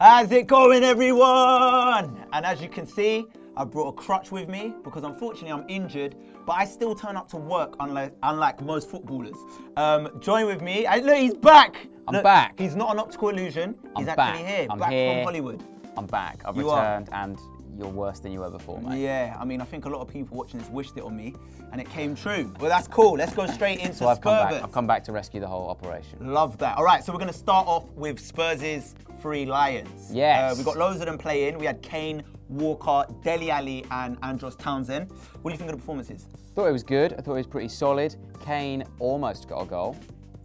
How's it going, everyone? And as you can see, I brought a crutch with me because unfortunately I'm injured, but I still turn up to work unlike, unlike most footballers. Um, join with me. I, look, he's back. I'm Look, back. He's not an optical illusion. He's I'm actually back. here, I'm back here. from Hollywood. I'm back. I've You are. returned, and you're worse than you were before, mate. Yeah, I mean, I think a lot of people watching this wished it on me, and it came true. Well, that's cool. Let's go straight into So I've come Spurs. back. I've come back to rescue the whole operation. Love that. All right, so we're going to start off with Spurs' three Lions. Yes. Uh, we got loads of them playing. We had Kane, Walker, Dele Alli, and Andros Townsend. What do you think of the performances? Thought it was good. I thought it was pretty solid. Kane almost got a goal.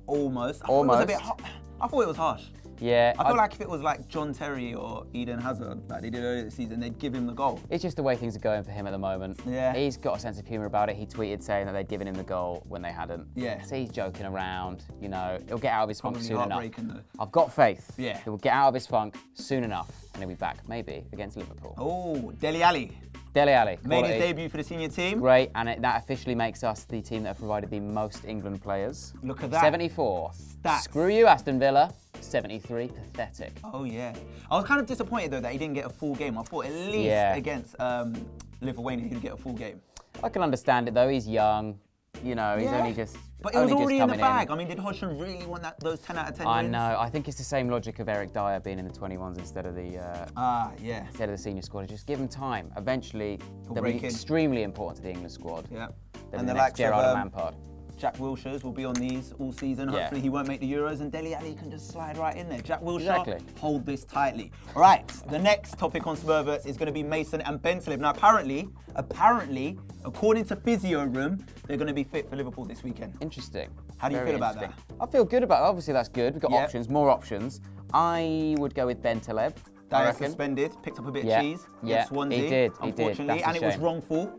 Almost. I Thought it was a bit Almost. I thought it was harsh. Yeah. I feel I- like if it was like John Terry or Eden Hazard, like they did earlier this season, they'd give him the goal. It's just the way things are going for him at the moment. Yeah. He's got a sense of humour about it. He tweeted saying that they'd given him the goal when they hadn't. Yeah. So he's joking around. You know, he'll get out of his funk Probably soon enough. though. I've got faith. Yeah. He'll get out of his funk soon enough, and he'll be back, maybe against Liverpool. Oh, Dele Alli Dele Alli. made his debut for the senior team. Great, and it, that officially makes us the team that have provided the most England players. Look at that. 74. Stats. Screw you, Aston Villa. 73. Pathetic. Oh yeah. I was kind of disappointed though that he didn't get a full game. I thought at least Yeah. against um, Lithuania he'd get a full game. I can understand it though. He's young. You know, he's Yeah. only just. But it was already in the bag. I mean, did Hodgson really want that those 10 out of 10 I wins? know. I think it's the same logic of Eric Dier being in the 21s instead of the uh, Ah, yeah. instead of the senior squad. Just give him time. Eventually, they'll be in. extremely important to the England squad. Yeah. They'll And the the next likes of Gerrard um, Lampard. Jack Wilshere's will be on these all season. Yeah. Hopefully he won't make the Euros and Dele Alli can just slide right in there. Jack Wilshere, Exactly. hold this tightly. All right, the next topic on Spurverts is going to be Mason and Bentaleb. Now apparently, apparently, according to Physio Room, they're going to be fit for Liverpool this weekend. Interesting. How do you Very feel about that? I feel good about it. Obviously, that's good. We've got Yeah. options, more options. I would go with Ben Taleb. Dier suspended, picked up a bit Yeah. of cheese. Yeah, Swansea, he did, he did. Unfortunately, a and it was wrongful.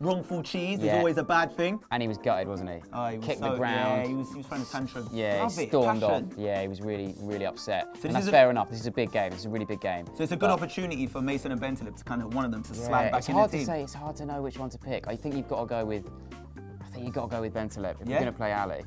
Wrongful cheese is always a bad thing. And he was gutted, wasn't he? Oh, he was Kicked so, the ground. Yeah, he was, he was trying to tantrum. Yeah, Love he stormed passion. off. Yeah, he was really, really upset. this and that's is a- fair enough. This is a big game. It's a really big game. So it's a good But, opportunity for Mason and Bentaleb to kind of one of them to Yeah, slide back into the team. it's in hard the to say. It's hard to know which one to pick. I think you've got to go with. I think you've got to go with Bentaleb if Yeah? you're going to play Alli.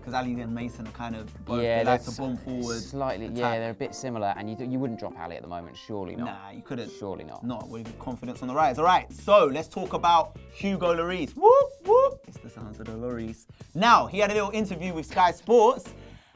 Because Alli and Mason are kind of both yeah, they like to that's bomb forward. Slightly, yeah, they're a bit similar, and you you wouldn't drop Alli at the moment, surely not. Nah, you couldn't. Surely not. Not with confidence on the rise. All right, so let's talk about Hugo Lloris. Whoop, whoop. It's the sounds of the Lloris. Now, he had a little interview with Sky Sports.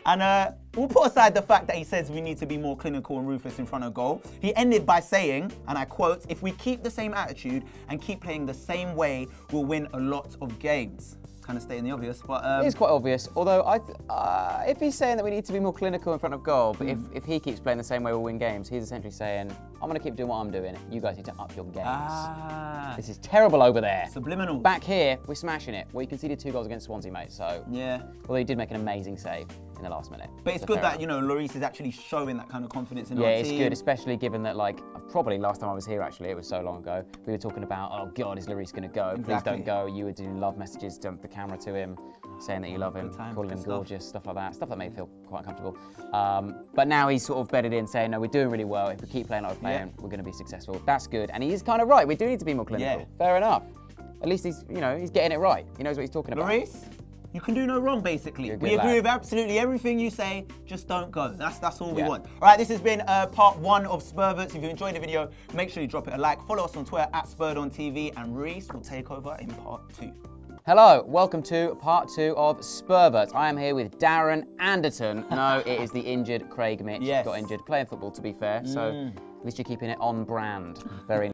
And uh, we'll put aside the fact that he says we need to be more clinical and ruthless in front of goal. He ended by saying, and I quote, if we keep the same attitude and keep playing the same way, we'll win a lot of games. Kind of stating the obvious, but um, It is quite obvious. Although, I, uh, if he's saying that we need to be more clinical in front of goal, but if, Mm. if he keeps playing the same way we'll win games, he's essentially saying, I'm going to keep doing what I'm doing. You guys need to up your games. ah, This is terrible over there. subliminal. Back here, we're smashing it. Well, you conceded two goals against Swansea, mate. So, Yeah. although he did make an amazing save in the last minute. But it's good that, you know, Lloris is actually showing that kind of confidence in Yeah, our it's good, especially given that, like, probably last time I was here, actually, it was so long ago, we were talking about, oh, God, is Lloris going to go? Please don't go. You were doing love messages to the camera to him, saying that you love him, times, calling him stuff. gorgeous, stuff like that. Stuff that made me feel quite uncomfortable. Um, but now he's sort of bedded in, saying, no, we're doing really well. If we keep playing like we're Yeah. we're going to be successful. That's good. And he's kind of right. We do need to be more clinical. Yeah. Fair enough. At least he's, you know, he's getting it right. He knows what he's talking about. Lloris, you can do no wrong, basically. We agree lad. with absolutely everything you say, just don't go. That's that's all we want. All right, this has been uh, part one of Spurverts. If you enjoyed the video, make sure you drop it a like. Follow us on Twitter at Spurred on TV, and Rhys will take over in part two. Hello, welcome to part two of Spurvert. I am here with Darren Anderton. No, it is the injured Craig Mitch. Yes. Got injured playing football, to be fair. So at least you're keeping it on brand. Very